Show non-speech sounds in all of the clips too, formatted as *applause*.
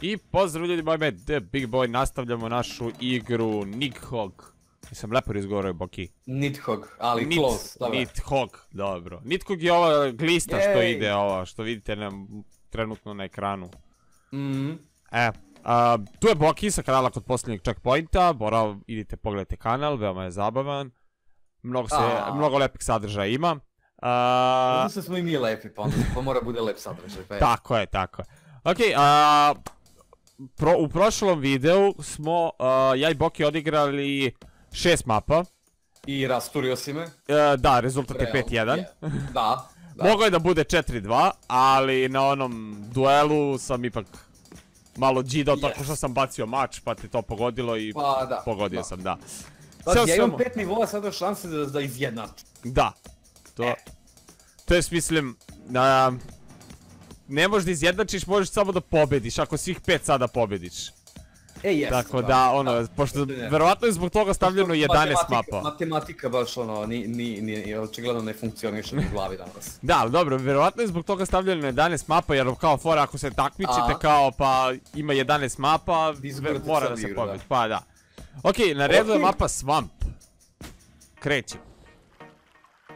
I pozdrav ljudi, moj ime The Big Boy, nastavljamo našu igru Nidhogg. Nisam lepo izgovorio, Boki. Nidhogg, ali Nid- close, dobro. Nidhogg, dobro. Nidhogg je ova glista što ide, ova što vidite na, trenutno na ekranu. Mhm. E, a, tu je Boki sa kanala kod posljednjeg checkpointa, Bora, idite pogledajte kanal, veoma je zabavan. Mnogo, se, A. mnogo lepih sadržaja ima. A, Zato smo i mi lepi, pa onda pa mora bude lep sadržaj. Pa je. Tako je, tako je. Ok, a, pro, u prošlom videu smo, a, ja i Boki odigrali šest mapa. I rasturio si me. E, da, rezultat je Realno, 5-1. je. Da, *laughs* da. Moglo je da bude 4-2, ali na onom duelu sam ipak malo džidao tako Yes. što sam bacio mač pa te to pogodilo i Pa da. pogodio da. sam, da. Pa, u ja imam pet nivoa sada šanse da, da izjednačim. Da. To, to je mislim, a, ne možeš da izjednačiš, možeš samo da pobediš, ako svih pet sada pobediš. E, jes. Tako da, ono, pošto Ne. verovatno je zbog toga stavljeno 11 mapa. Matematika baš ono, ni, ni, ni, očigledno ne funkcioniše u glavi danas. Da, ali dobro, verovatno je zbog toga stavljeno 11 mapa, jer kao fora ako se takmičite A. kao pa ima 11 mapa, mora da se pobedi. Pa da. Ok, na redu je mapa Swamp. Krećem.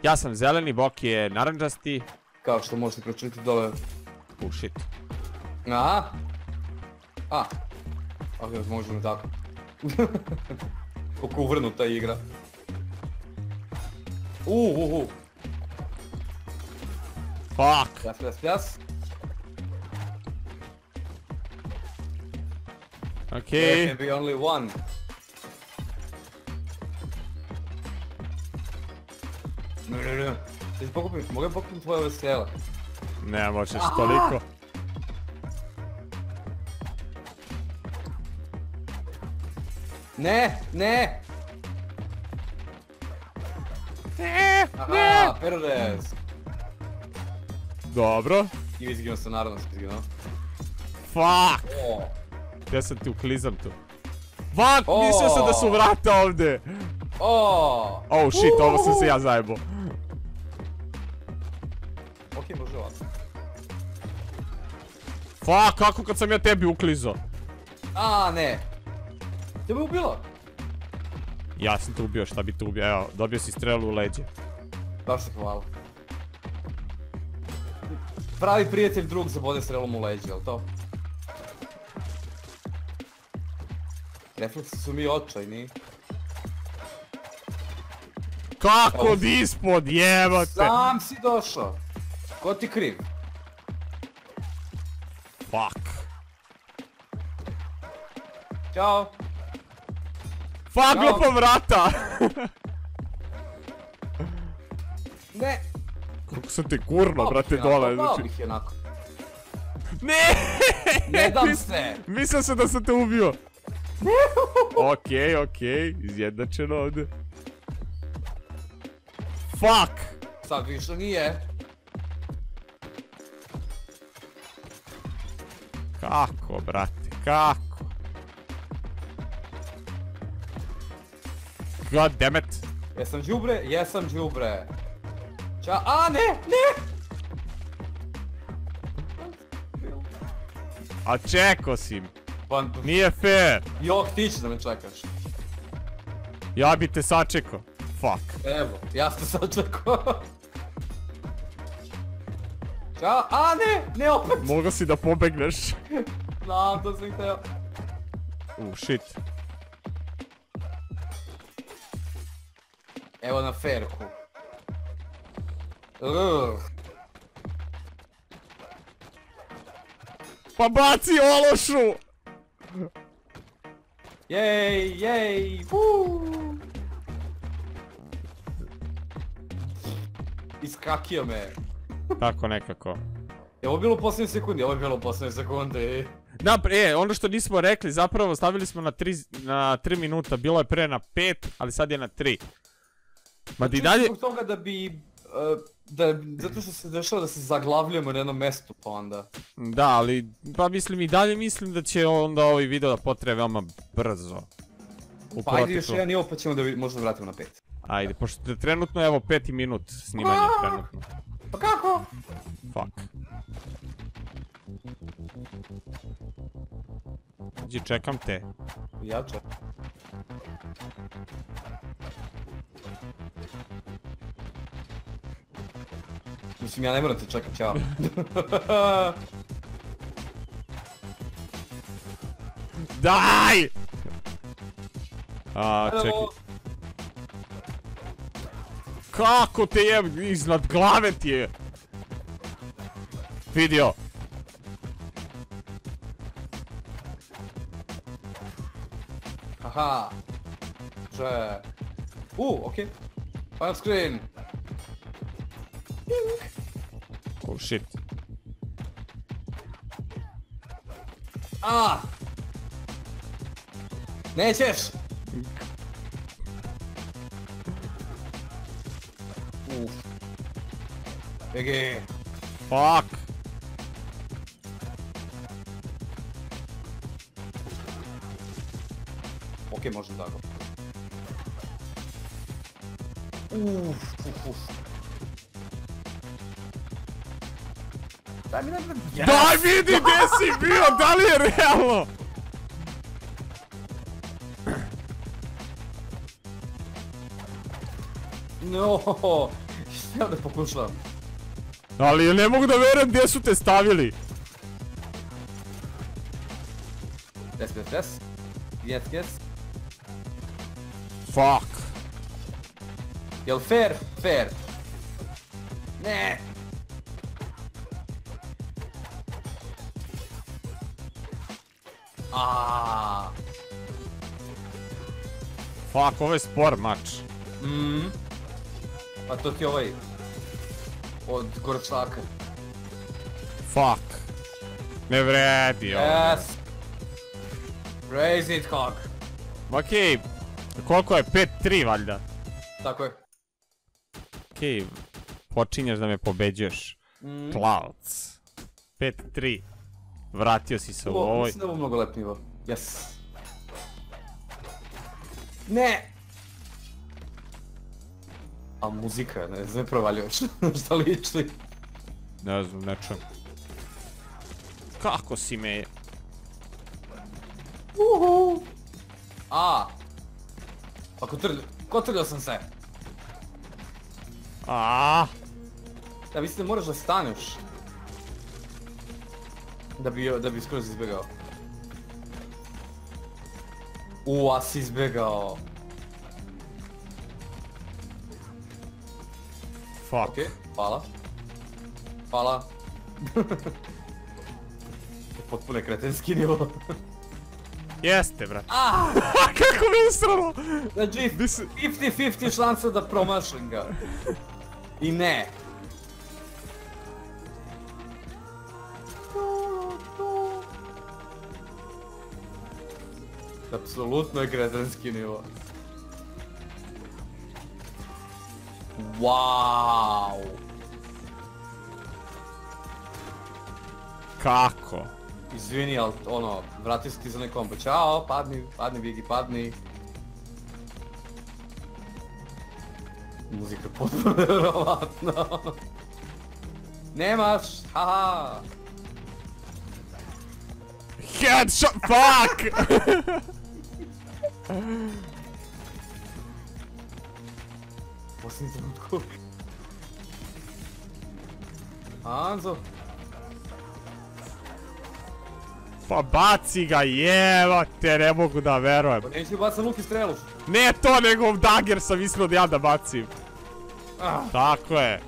Ja sam zeleni, Boki je naranđasti. Kao što možete pročitati dole. Oh shit. Aha. A. Ok, možemo tako. *laughs* Koliko uvrnuta igra. Uh, uh, uh. Fuck. Pljas, pljas, pljas. Ok. There can be only one. Ne, ne, ne. Pokupim, mogu pokupim tvoje vesela? Ne možeš toliko. Ne, ne! Ne, Aha, Perez! Dobro. I izginuo sam, naravno sam izginuo. Fuck. O, Ja sam ti uklizam tu. Fuck, O. mislio sam da su vrata ovdje. o! Oh shit, ovo sam se ja zajebao. Ok, može ovako. Fuck, kako kad sam ja tebi uklizao? A, ne! Te me ubilo? Ja sam te ubio, šta bi te ubio? Evo, dobio si strelu u leđe. Baš se hvala. Pravi prijatelj drug zabode strelom u leđe, jel to? Refleksi su mi očajni. Kako ispod, jebote! Sam si došao! Ko ti kriv? Fuck. Ćao! Fuck, glupa vrata! Ne! Kako sam te kurno, brate, dole, znači... bih onako. Ne! Ne dam se! Mislio sam da sam te ubio. Okej, okej, izjednačeno ovdje. Fuck! Sad više nije. Kako, brate, kako? God damn it. Jesam đubre? Jesam đubre. Ćao, a ne, ne! A čeko si mi. Nije fair. jok ti ćeš da me čekaš. Ja bi te sačekao. Fuck. Evo, ja sam sad čekao. Ćao, a ne, ne opet. Mogao si da pobegneš. Znam, to sam htio. Uh, shit. Evo na ferku. Ugh. Pa baci ološu! Jej, jej, uuu. Iskakio me. Tako nekako. Je ovo bilo u posljednjoj sekundi? Ovo je bilo u posljednjoj sekundi. Da, e, ono što nismo rekli, zapravo stavili smo na 3 na tri minuta, bilo je pre na 5, ali sad je na 3. Ma di Čisto dalje, Zbog toga da bi... uh, da, zato što se dešava da se zaglavljujemo na jednom mestu pa onda. da, ali, pa mislim i dalje mislim da će onda ovaj video da potraje veoma brzo. U Pa ajde još jedan nivo pa ćemo da možda vratimo na pet. Ajde, pošto je trenutno evo peti minut snimanja trenutno. Pa kako? Fuck. Dođi, čekam te. Jače. Mislim, ja ne moram te čekat, ćao. Daj! A, Evo, čekaj. Kako te je iznad glave ti je? Vidio. Haha. Že... U, okej. Fire screen. Oh shit. A! Nećeš! BG. Fuck. Okej, može tako. Uf, uf, uf. Daj mi najprej... Daj vidi gdje si bio, da li je realno? No, *laughs* šta da pokušavam? Ali ne mogu da verujem gdje su te stavili. Yes, yes, yes. Yes, yes. Fuck. Jel fair? Fair. Ne. Aaaa. Fuck, ovo je spor mač. Mm. Pa to ti je ovaj... Od Gorčaka. Fuck. Ne vredi ovo. Yes. Raise it, hog. Okej, koliko je? 5-3 valjda. Tako je. Okej, počinješ da me pobeđuješ. Mm. Clouds. 5-3. Vratio si se u Ovo, ovoj. mislim da je ovo mnogo lep nivo. Yes. Ne! A muzika, ne znam, provaljuš. *laughs* Šta liči? Ne znam, ne čujem. Kako si me... Uhu. A. Pa kotrljio, kotrljio sam se. Aaaa. Ja mislim da moraš da staneš. Da bi, da bi skroz izbjegao. U, a si izbjegao. Fuck. Okej, hvala. Hvala. *laughs* Potpuno je kretenski nivo. *laughs* Jeste, brat. Ah! *laughs* Kako me usralo! Znači, Di si- 50-50 šansa da promašim ga. I ne. Apsolutno je kretenski nivo. Wow. Kako? Izvini, ali ono, vratio se ti za nekom, pa čao, padni, padni, Vigi, padni. Muzika je potpuno *laughs* nevjerovatna. Nemaš, haha. Headshot! Fuck! *laughs* Posljednji trenutku. Anzo. Pa baci ga, jebate, ne mogu da verujem. Pa neću bacam luk i strelu. Ne to, nego dagger sam mislio da ja da bacim. Ah, Tako je.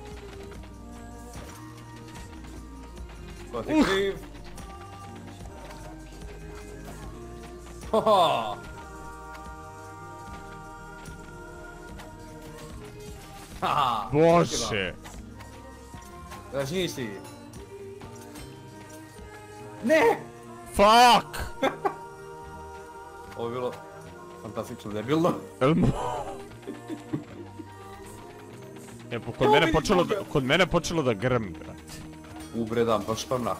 ko ti kriv. Hoho. Ha, Boże! Raźniejszy. Nie! Fuck! O było fantastyczne, debilno. Elmo. Je, po, kod, mene počelo da, kod mene počelo da grmi, brate. Ubredam, baš pa mrak.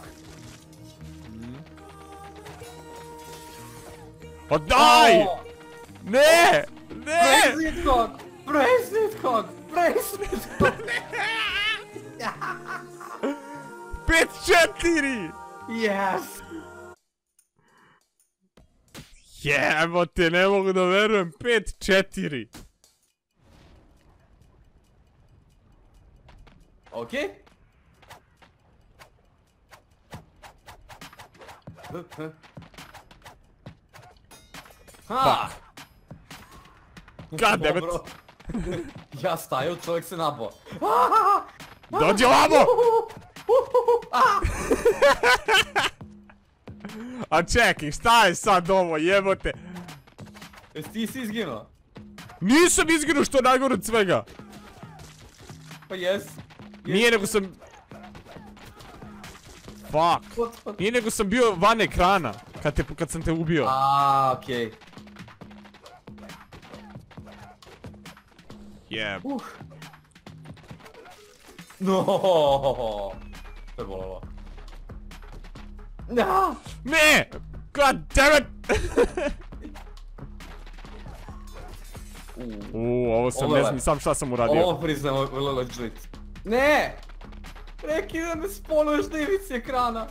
Pa daj! Ne! Ne! Prezitkog! Prezitkog! Predsjedkog! 5-4! Yes! Jebote, ne mogu da verujem. 5-4. Okej? Ha! God damn it. *laughs* Ja stajao, čovjek se nabao. Dođi ovamo! A čekaj, šta je sad ovo, jebote? Jesi ti si izginuo? Nisam izginuo što najgore od svega. Pa jes. Nije nego sam... Fuck. Nije nego sam bio van ekrana. Kad, te, kad sam te ubio. A, okej. Jeb. Uh. No. To je bolelo. Ja! Ne! God damn it! Uuu, ovo sam, ne znam sam šta sam uradio. Ovo priznam, ovo je legit. Ne! Reki da me spoluješ na ivici ekrana.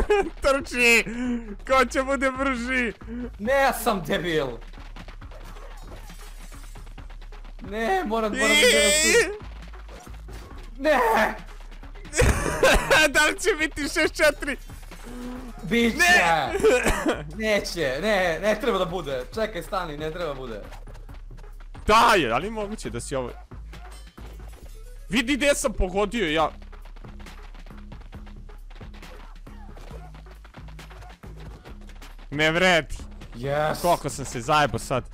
*laughs* Trči! Ko će bude brži? Ne, ja sam debil. Ne, moram, moram da. Ne! *laughs* da li će biti 6-4? Biće! *laughs* Neće, ne, ne treba da bude. Čekaj, stani, ne treba bude. Da je, ali moguće da si ovo... Vidi gdje sam pogodio ja. Ne vredi. Yes! Koliko sam se zajebo sad.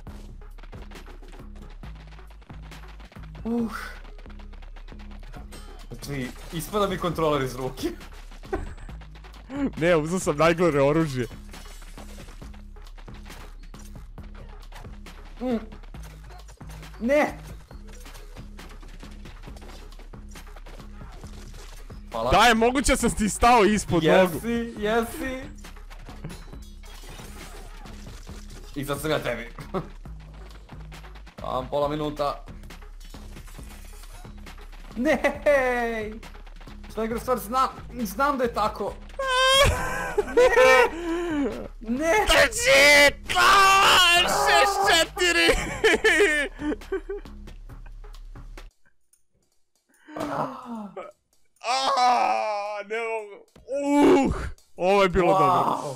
Uh. Znači, ispada mi kontroler iz ruke. *laughs* Ne, uzeo sam najgore oružje. Ne! Hvala. Da je, moguće sam ti stao ispod nogu. Jesi, jesi. I sad sam ja tebi. Imam pola minuta. Nej! Što najgore stvar, znam, znam da je tako. Ne! Ne! Trči! Kao! 6-4! Aaaa, ne mogu. Uh, ovo je bilo dobro.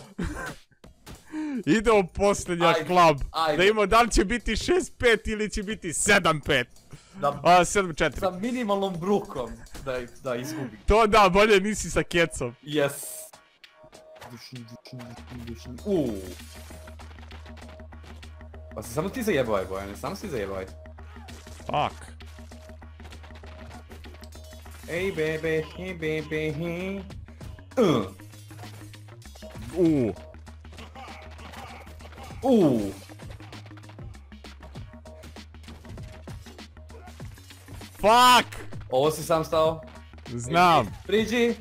Wow! Idemo posljednja klub. Da imamo da li će biti 6-5 ili će biti 7-5. Da, A, 7-4. sa minimalnom brukom da, da izgubim. To da, bolje nisi sa kecom. Yes. Dušin, dušin, dušin, dušin. Uuu. Pa se samo ti zajebavaj, Bojane, samo si zajebavaj. Fuck. Ej, bebe, he, bebe, he. Uh. Uh. Fuck! Ovo si sam stao? Znam. Priđi.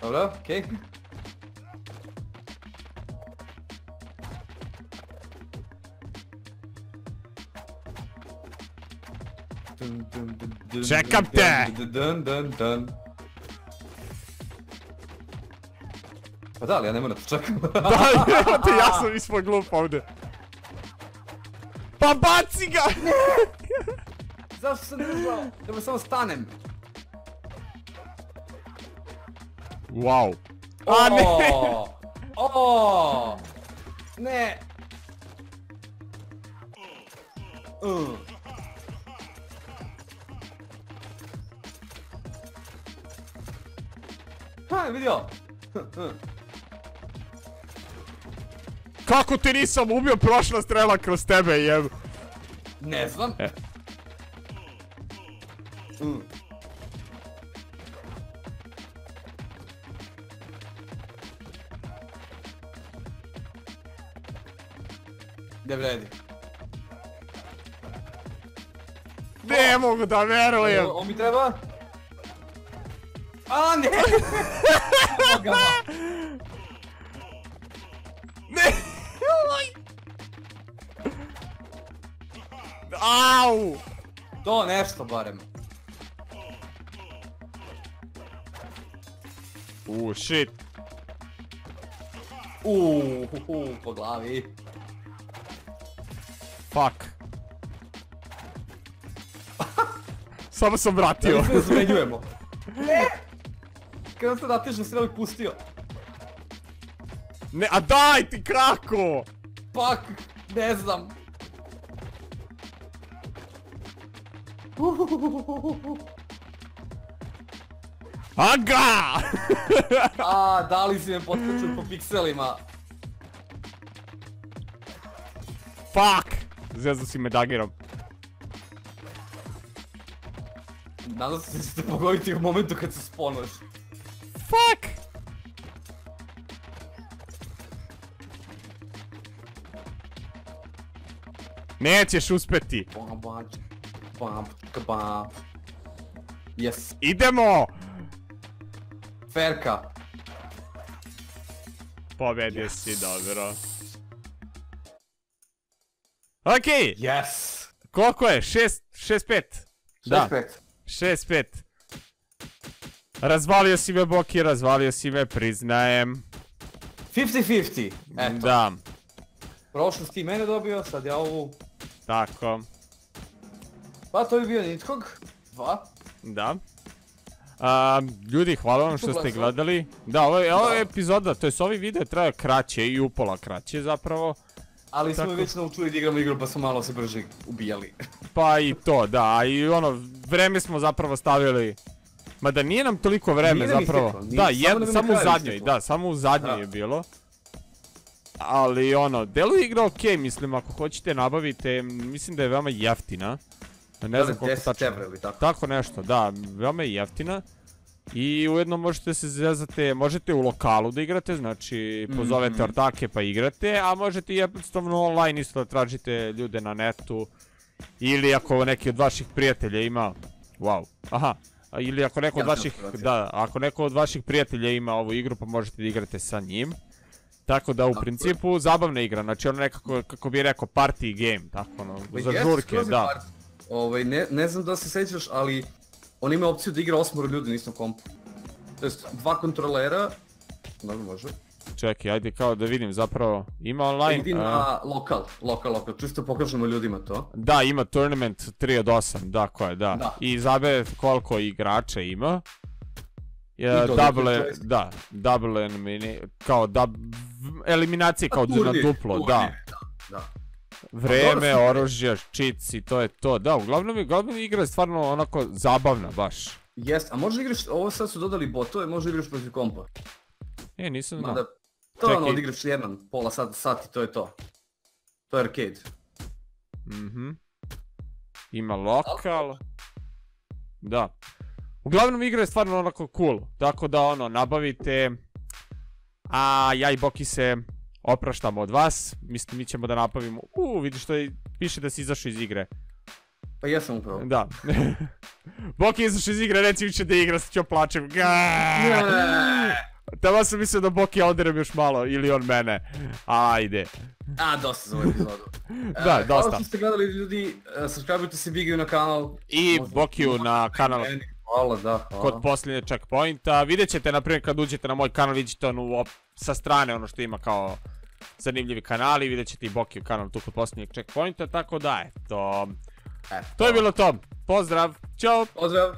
Dobro, okej. Dun, dun, dun, dun, Čekam dun, te. dun, dun, dun, dun. Pa da, ali ja ne moram čekam. Da, jebote, ja sam ispod glup ovdje. Pa baci ga! Zašto sam držao? Treba samo stanem. Wow. A ne! O! O! Ne! Uh. Ha, vidio? Kako te nisam ubio prošla strela kroz tebe, jeb. Ne znam. E. Mm. Ne vredi. Ne mogu da verujem. Ovo mi treba? A. Ne! *laughs* Au! To nešto barem. U, shit. Uuu, po glavi. Fuck. Samo sam Da vratio. li se zamenjujemo? *laughs* Ne! Kada se natežno sve ovih pustio. Ne, a daj ti krako! Pak, ne znam. Aga! A, dali si me potkaču po pikselima. Fuck! Zezu si me dagerom. Nadam se da ćete pogoditi u momentu kad se sponoš. Fuck! Nećeš uspeti. Bam, bam, bam, bam. Yes, Idemo! Ferka. Pobedio si, dobro. Okej, Yes. koliko je? 6, 6-5. Da, 6-5. 6-5. Razvalio si me, Boki, razvalio si me, priznajem. 50-50. Eto. Da, Prošlo si ti mene dobio, sad ja ovu. tako, Pa to bi bio nitkog. Dva. da. A, ljudi, hvala vam što ste gledali. Da, ovo je, ovo je Da. epizoda, to jest ovi video traje kraće i upola kraće zapravo. Ali smo već naučili da igramo igru pa smo malo se brže ubijali. *laughs* Pa i to, da, i ono, vreme smo zapravo stavili. Mada nije nam toliko vreme Nije zapravo. isteklo, nije- da, samo jed- je u zadnjoj, isteklo. da, samo u zadnjoj Da. je bilo. Ali ono, deluje igra okej, mislim, ako hoćete nabavite, mislim da je veoma jeftina. Ne znam koliko 10 tačno. tako. Tako nešto, da, veoma je jeftina. I ujedno možete se zezate, možete u lokalu da igrate, znači pozovete Mhm. ortake pa igrate, a možete i jednostavno online isto da tražite ljude na netu. Ili ako neki od vaših prijatelja ima, wow, aha, ili ako neko od vaših, da, ako neko od vaših prijatelja ima ovu igru pa možete da igrate sa njim. Tako da u Tako principu zabavna igra, znači ono nekako, kako bi rekao, party game, tako ono, Pa za žurke, skroz je da. Ovaj, ne, ne znam da se sećaš, ali on ima opciju da igra osmoro ljudi na istom kompu. To jest, dva kontrolera, dobro može, Čekaj, ajde kao da vidim zapravo, ima online. idi a, na lokal, lokal, lokal, čisto pokažemo ljudima to. Da, ima tournament 3 od 8, da, ko je, da. Da. I izaberete koliko igrača ima. Ja, double, jest- da, double elimini, kao da, eliminacije kao na duplo, da. da. Vreme, super. oružje, cheats i to je to, da, uglavnom, je- uglavnom igra je stvarno onako zabavna baš. Jest, a možda igraš, ovo sad su dodali botove, možda igraš protiv kompa. E, nisam znao. To je ono, odigraš jedan, pola sat, sat i to je to. To je arcade. Mhm. Ima lokal. Da. Uglavnom igra je stvarno onako cool. Tako da ono, nabavite. A ja i Boki se opraštamo od vas. Mislim, mi ćemo da napravimo... Uuu, vidiš što je, piše da si izašao iz igre. Pa jesam upravo. Da. *laughs* Boki je izašao iz igre, neće više da igra, sad ću plačem. *laughs* Tamo sam mislio da Boki oderem još malo, ili on mene. Ajde. A, dosta za ovu epizodu. *laughs* Da, E, dosta. Hvala što ste gledali ljudi, e, subscribe-ujte se Bigiju na kanal. I Bokiju na kanal Hvala, da, hvala. kod posljednje checkpointa. Vidjet ćete, na primjer, kad uđete na moj kanal, vidjet ćete onu sa strane ono što ima kao zanimljivi kanali, vidjet ćete i Bokiju kanal tu kod posljednjeg checkpointa, tako da, eto. Eto. To je bilo to. Pozdrav, ćao! Pozdrav!